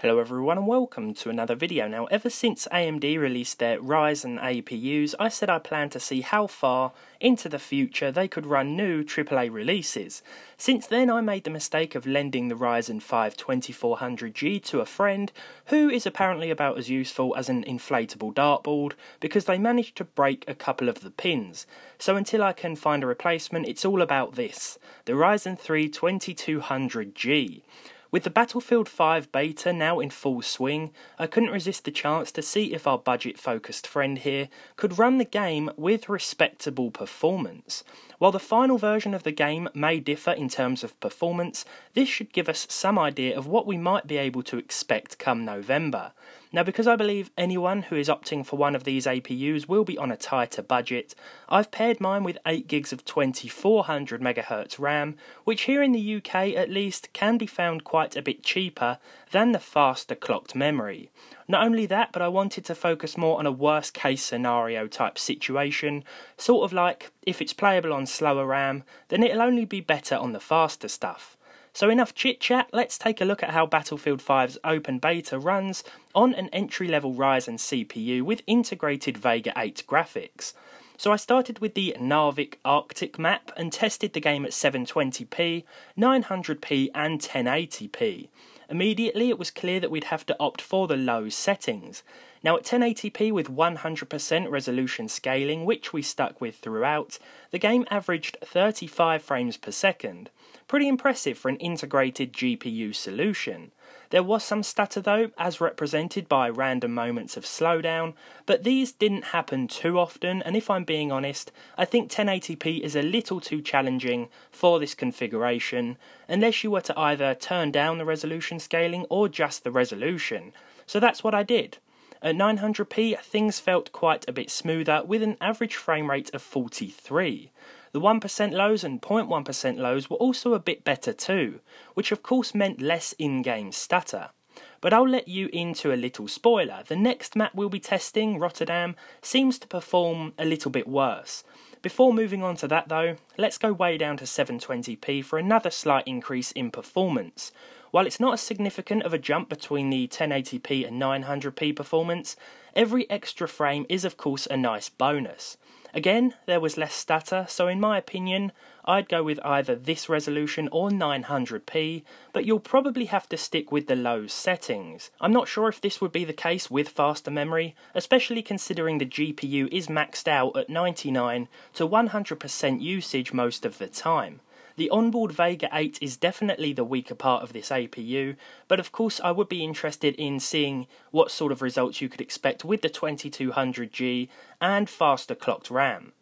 Hello everyone and welcome to another video. Now ever since AMD released their Ryzen APUs I said I planned to see how far into the future they could run new AAA releases. Since then I made the mistake of lending the Ryzen 5 2400G to a friend who is apparently about as useful as an inflatable dartboard because they managed to break a couple of the pins. So until I can find a replacement it's all about this, the Ryzen 3 2200G. With the Battlefield 5 beta now in full swing, I couldn't resist the chance to see if our budget focused friend here could run the game with respectable performance. While the final version of the game may differ in terms of performance, this should give us some idea of what we might be able to expect come November. Now, because I believe anyone who is opting for one of these APUs will be on a tighter budget, I've paired mine with 8 gigs of 2400 MHz RAM, which here in the UK at least can be found quite a bit cheaper than the faster clocked memory. Not only that, but I wanted to focus more on a worst case scenario type situation, sort of like if it's playable on slower RAM, then it'll only be better on the faster stuff. So enough chit chat, let's take a look at how Battlefield 5's open beta runs on an entry level Ryzen CPU with integrated Vega 8 graphics. So I started with the Narvik Arctic map and tested the game at 720p, 900p and 1080p. Immediately it was clear that we'd have to opt for the low settings. Now at 1080p with 100% resolution scaling, which we stuck with throughout, the game averaged 35 frames per second. Pretty impressive for an integrated GPU solution. There was some stutter though, as represented by random moments of slowdown, but these didn't happen too often, and if I'm being honest, I think 1080p is a little too challenging for this configuration, unless you were to either turn down the resolution scaling or just the resolution. So that's what I did. At 900p, things felt quite a bit smoother with an average frame rate of 43. The 1% lows and 0.1% lows were also a bit better too, which of course meant less in game stutter. But I'll let you into a little spoiler. The next map we'll be testing, Rotterdam, seems to perform a little bit worse. Before moving on to that though, let's go way down to 720p for another slight increase in performance. While it's not as significant of a jump between the 1080p and 900p performance, every extra frame is of course a nice bonus. Again, there was less stutter, so in my opinion, I'd go with either this resolution or 900p, but you'll probably have to stick with the low settings. I'm not sure if this would be the case with faster memory, especially considering the GPU is maxed out at 99 to 100% usage most of the time. The onboard Vega 8 is definitely the weaker part of this APU, but of course I would be interested in seeing what sort of results you could expect with the 2200G and faster clocked RAM.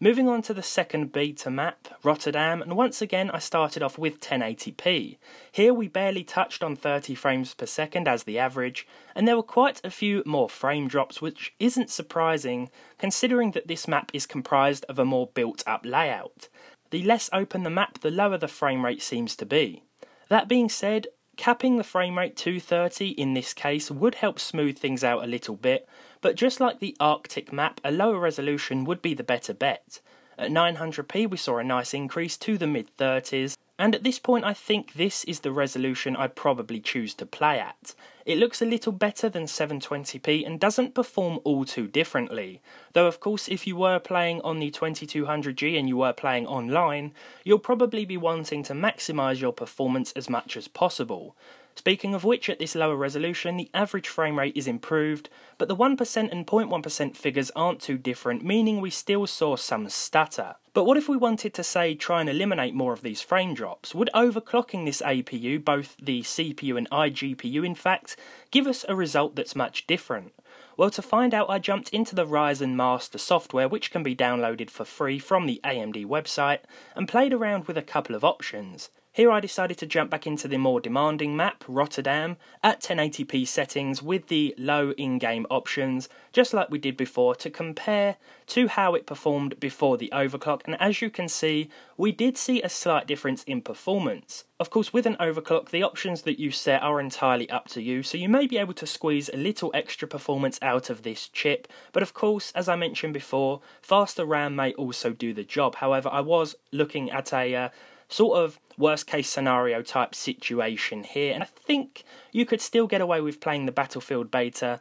Moving on to the second beta map, Rotterdam, and once again I started off with 1080p. Here we barely touched on 30 frames per second as the average, and there were quite a few more frame drops, which isn't surprising considering that this map is comprised of a more built up layout. The less open the map, the lower the frame rate seems to be. That being said, capping the frame rate to 30 in this case would help smooth things out a little bit, but just like the Arctic map, a lower resolution would be the better bet. At 900p we saw a nice increase to the mid 30s, and at this point I think this is the resolution I'd probably choose to play at. It looks a little better than 720p and doesn't perform all too differently, though of course if you were playing on the 2200G and you were playing online, you'll probably be wanting to maximise your performance as much as possible. Speaking of which, at this lower resolution, the average frame rate is improved, but the 1% and 0.1% figures aren't too different, meaning we still saw some stutter. But what if we wanted to say try and eliminate more of these frame drops? Would overclocking this APU, both the CPU and iGPU in fact, give us a result that's much different? Well, to find out, I jumped into the Ryzen Master software, which can be downloaded for free from the AMD website, and played around with a couple of options. Here I decided to jump back into the more demanding map, Rotterdam, at 1080p settings with the low in-game options, just like we did before, to compare to how it performed before the overclock, and as you can see, we did see a slight difference in performance. Of course, with an overclock, the options that you set are entirely up to you, so you may be able to squeeze a little extra performance out of this chip, but of course, as I mentioned before, faster RAM may also do the job. However, I was looking at a uh, sort of worst case scenario type situation here, and I think you could still get away with playing the Battlefield beta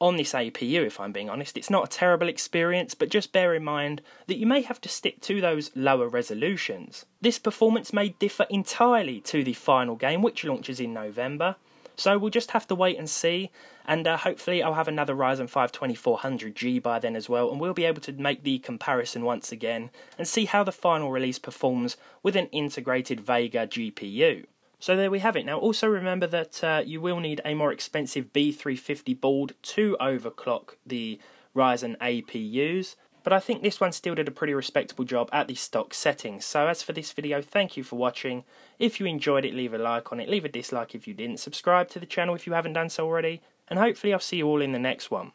on this APU, if I'm being honest. It's not a terrible experience, but just bear in mind that you may have to stick to those lower resolutions. This performance may differ entirely to the final game, which launches in November. So we'll just have to wait and see, and uh, hopefully I'll have another Ryzen 5 2400G by then as well, and we'll be able to make the comparison once again and see how the final release performs with an integrated Vega GPU. So there we have it. Now also remember that uh, you will need a more expensive B350 board to overclock the Ryzen APUs, but I think this one still did a pretty respectable job at the stock settings. So as for this video, thank you for watching. If you enjoyed it, leave a like on it, leave a dislike if you didn't, subscribe to the channel if you haven't done so already, and hopefully I'll see you all in the next one.